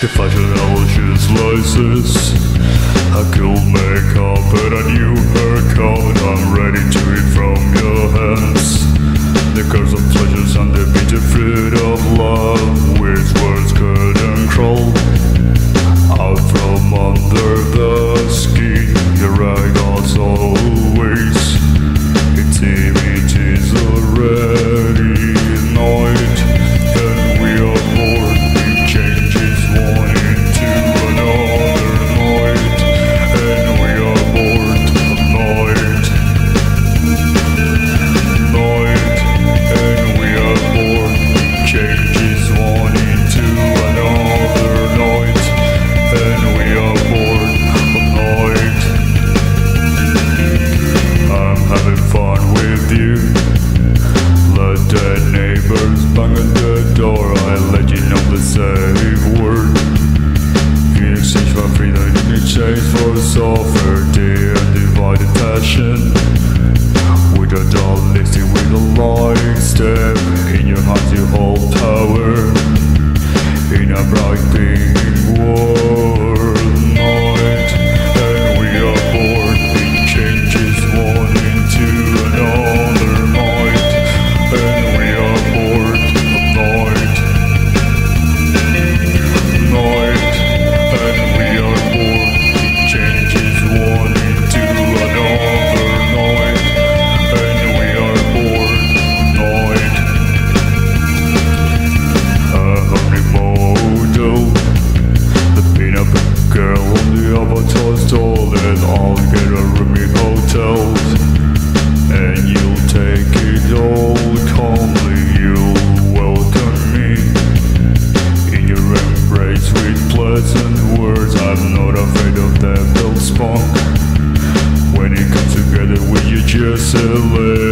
Gefallene aus Schützleises bang on the door, I let you know the safe word. In exchange for freedom, in exchange for soul. stolen I'll get a room in hotels. And you'll take it all calmly You'll welcome me. In your embrace with pleasant words I'm not afraid of them, they'll spunk When it comes together with you just a little